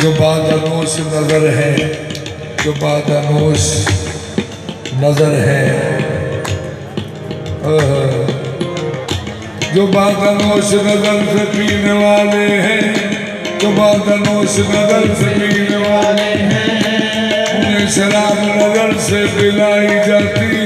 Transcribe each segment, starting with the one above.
जो बादानोश नज़र है, जो बादानोश नज़र है। जो बादानोश नज़र से पीने वाले हैं, जो बादानोश नज़र से पीने वाले हैं, उन्हें शराब नज़र से पिलाई जाती है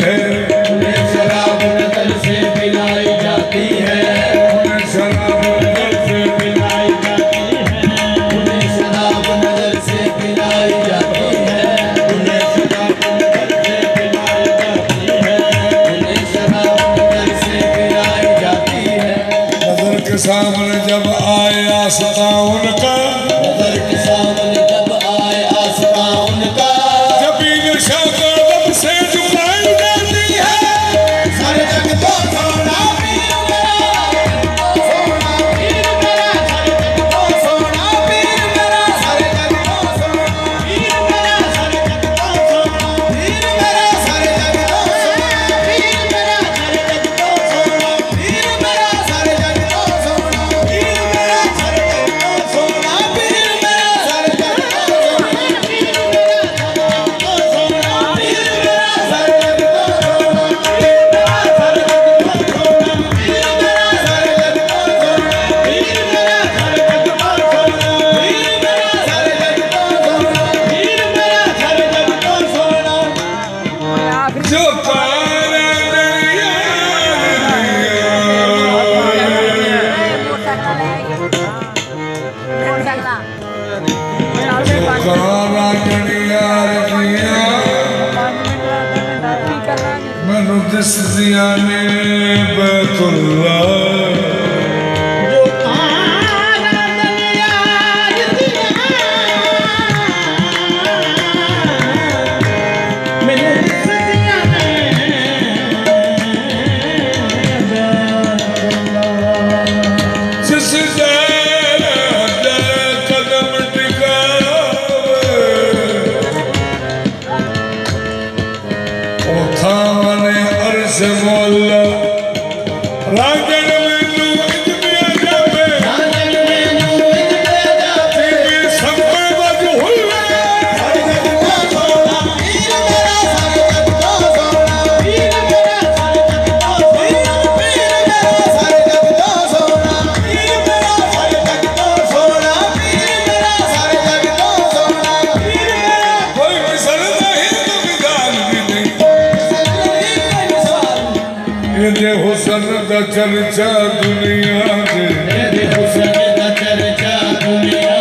सामने जब आया सता उनका मानू दिस चर जा दुनिया चर्चा दुनिया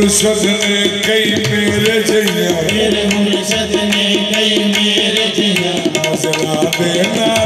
मुर्शद ने कई मेरे जैया। मेरे मुर्शद